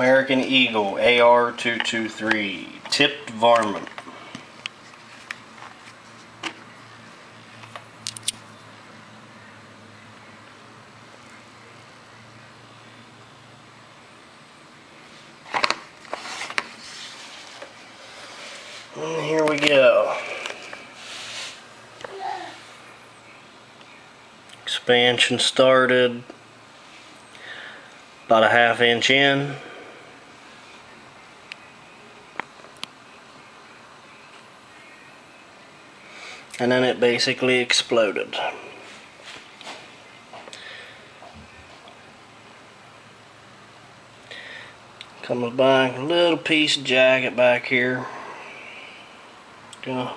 American Eagle AR223 tipped varmint. And here we go. Expansion started about a half inch in. And then it basically exploded. Comes back, a little piece of jacket back here. Gonna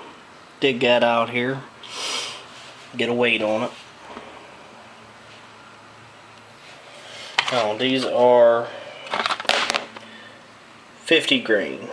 dig that out here. Get a weight on it. These are 50 grain.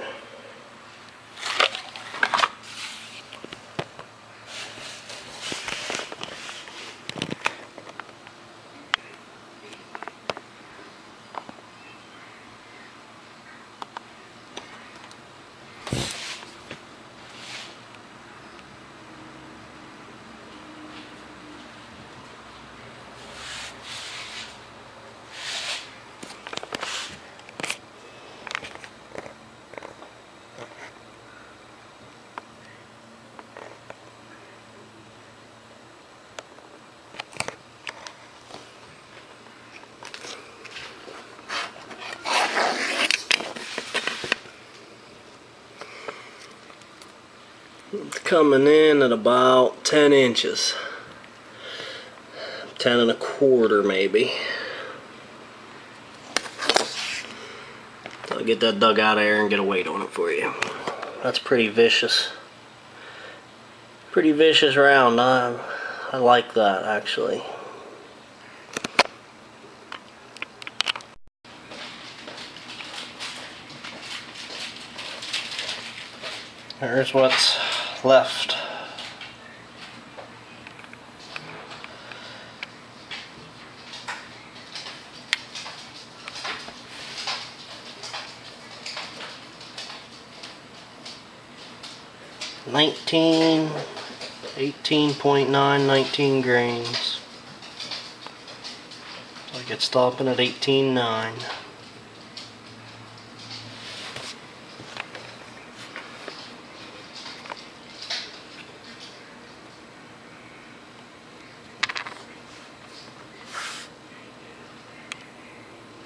Coming in at about 10 inches. 10 and a quarter maybe. I'll get that dug out of there and get a weight on it for you. That's pretty vicious. Pretty vicious round. I, I like that actually. Here's what's left. Nineteen, eighteen point nine, nineteen grains. So I get stopping at eighteen nine.